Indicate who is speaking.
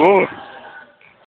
Speaker 1: boa.